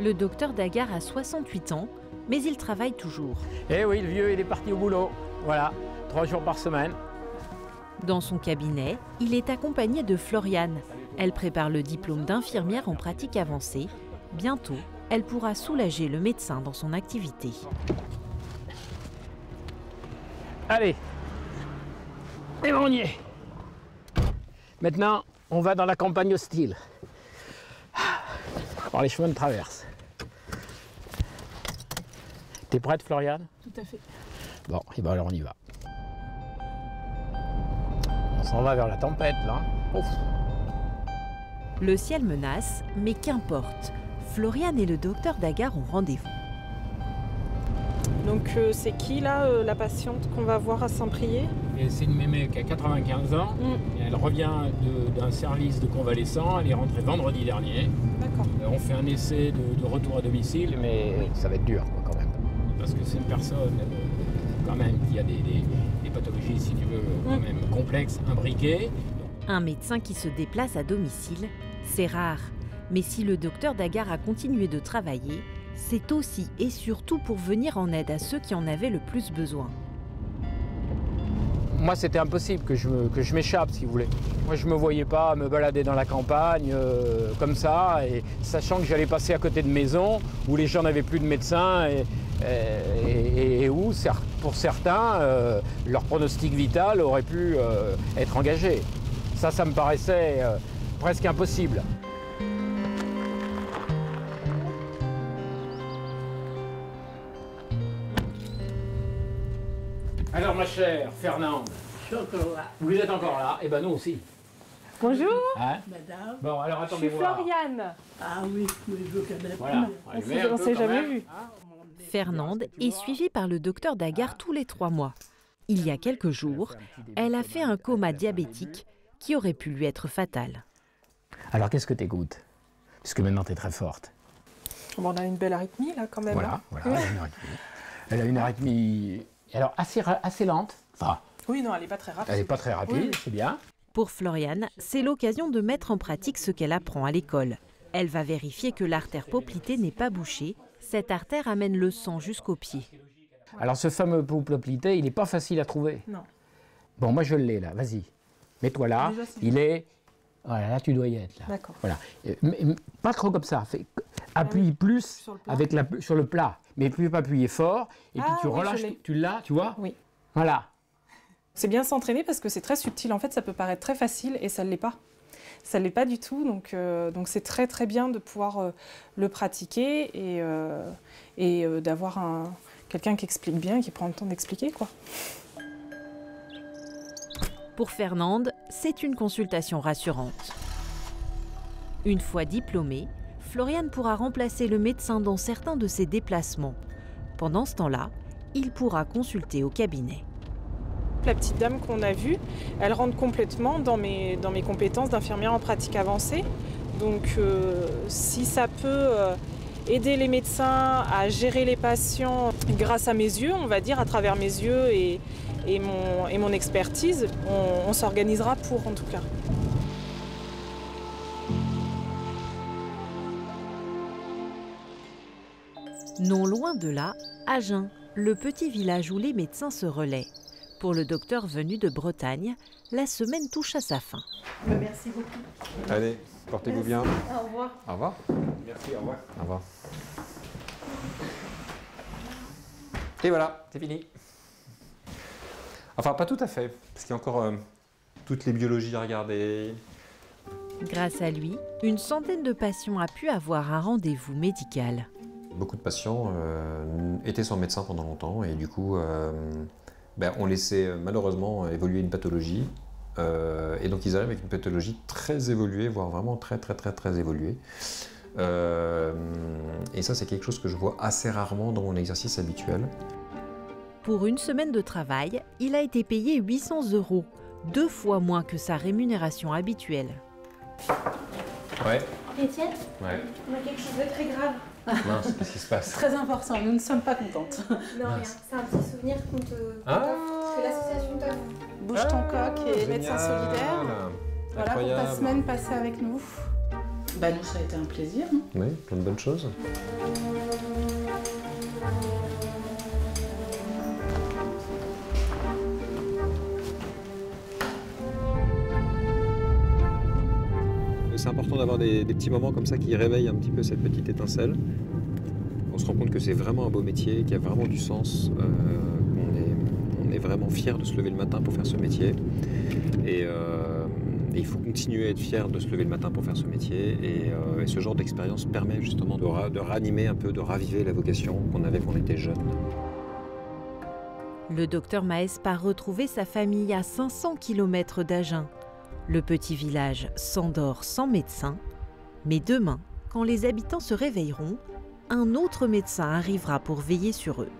Le docteur Dagar a 68 ans, mais il travaille toujours. Eh oui, le vieux, il est parti au boulot. Voilà, trois jours par semaine. Dans son cabinet, il est accompagné de Floriane. Elle prépare le diplôme d'infirmière en pratique avancée. Bientôt, elle pourra soulager le médecin dans son activité. Allez. Et on y est. Maintenant, on va dans la campagne hostile. Par les chemins de traverse. T'es prête, Floriane? Tout à fait. Bon, et ben alors on y va. On s'en va vers la tempête, là. Ouf. Le ciel menace, mais qu'importe. Floriane et le docteur Dagar ont rendez-vous. Donc euh, c'est qui là euh, la patiente qu'on va voir à Saint-Prié? C'est une mémé qui a 95 ans. Mm. Et elle revient de- d'un service de convalescent. Elle est rentrée vendredi dernier. D'accord. Euh, On fait un essai de, de retour à domicile, mais ça va être dur quoi, quand même. Parce que c'est une personne euh, quand même qui a des, des- des pathologies, si tu veux, quand Mm. même complexes, imbriquées. Un médecin qui se déplace à domicile, c'est rare. Mais si le docteur Dagar a continué de travailler, c'est aussi et surtout pour venir en aide à ceux qui en avaient le plus besoin. Moi, c'était impossible que je, que je m'échappe, si vous voulez. Moi, je me voyais pas me balader dans la campagne euh, comme ça, et sachant que j'allais passer à côté de maisons où les gens n'avaient plus de médecins et, où, pour certains, euh, leur pronostic vital aurait pu euh, être engagé. Ça, ça me paraissait presque impossible. Alors, ma chère Fernande, vous êtes encore là Et ben nous aussi. Bonjour, Hein Madame bon, alors je suis attendez voir. Floriane. Ah oui, oui, je. Voilà. On allumez s'est un on peu s'est quand jamais vu. Fernande est suivie par le docteur Dagar tous les trois mois. Il y a quelques jours, elle a fait un coma diabétique qui aurait pu lui être fatal. Alors qu'est-ce que t'écoutes Parce que maintenant t'es très forte. Bon, on a une belle arythmie là quand même. Voilà, hein. voilà. Elle a une arythmie. Elle a une arythmie. Alors assez, assez lente. Enfin, Oui, non, elle est pas très rapide. elle n'est pas très rapide, Oui. c'est bien. Pour Floriane, c'est l'occasion de mettre en pratique ce qu'elle apprend à l'école. Elle va vérifier que l'artère poplitée n'est pas bouchée. Cette artère amène le sang jusqu'au pied. Alors ce fameux poplité, il n'est pas facile à trouver. Non. Bon, moi je l'ai là, vas-y. Mets-toi là. Déjà, il est. Voilà, là tu dois y être là. D'accord. Voilà. Euh, mais- mais pas trop comme ça. Fais- appuie plus Sur le plat avec la, sur le plat, mais tu peux pas appuyer fort. Et puis Ah, tu oui, relâches. Tu l'as, tu vois Oui. Voilà. C'est bien s'entraîner parce que c'est très subtil. En fait, ça peut paraître très facile et ça ne l'est pas. Ça ne l'est pas du tout. Donc, euh, donc c'est très très bien de pouvoir euh, le pratiquer et, euh, et euh, d'avoir un, quelqu'un qui explique bien, qui prend le temps d'expliquer. quoi. Pour Fernande, c'est une consultation rassurante. Une fois diplômée, Floriane pourra remplacer le médecin dans certains de ses déplacements. Pendant ce temps-là, il pourra consulter au cabinet. La petite dame qu'on a vue, elle rentre complètement dans mes, dans mes compétences d'infirmière en pratique avancée. Donc euh, si ça peut euh, aider les médecins à gérer les patients grâce à mes yeux, on va dire, à travers mes yeux et, et, mon, et mon expertise, on, on s'organisera pour en tout cas. Non loin de là, Agen, le petit village où les médecins se relaient. Pour le docteur venu de Bretagne, la semaine touche à sa fin. Merci beaucoup. Allez, portez-vous bien. Au revoir. Au revoir. Merci, au revoir. Au revoir. Et voilà, c'est fini. Enfin, pas tout à fait, parce qu'il y a encore euh, toutes les biologies à regarder. Grâce à lui, une centaine de patients a pu avoir un rendez-vous médical. Beaucoup de patients euh, étaient sans médecin pendant longtemps et du coup, euh, ben, on laissait euh, malheureusement évoluer une pathologie. Euh, et donc ils arrivent avec une pathologie très évoluée, voire vraiment très très très très évoluée. Euh, et ça, c'est quelque chose que je vois assez rarement dans mon exercice habituel. Pour une semaine de travail, il a été payé 800 euros, deux fois moins que sa rémunération habituelle. Ouais. Étienne, Ouais. on a quelque chose de très grave. Mince, qu'est-ce qui se passe Très important, nous ne sommes pas contentes. Non, rien. C'est un petit souvenir qu'on te Ah. parce que l'association t'offre. Bouge ton coq et Génial. médecin solidaire. Voilà pour ta semaine passée avec nous. Bah nous, ça a été un plaisir. hein. Oui, plein de bonnes choses. C'est important d'avoir des, petits moments comme ça qui réveillent un petit peu cette petite étincelle. On se rend compte que c'est vraiment un beau métier, qu'il y a vraiment du sens, euh, on est vraiment fier de se lever le matin pour faire ce métier. Et, euh, et il faut continuer à être fier de se lever le matin pour faire ce métier. Et, euh, ce genre d'expérience permet justement de, ra- ranimer un peu, de raviver la vocation qu'on avait quand on était jeune. Le docteur Maes part retrouver sa famille à 500 km d'Agen. Le petit village s'endort sans médecin. Mais demain, quand les habitants se réveilleront, un autre médecin arrivera pour veiller sur eux.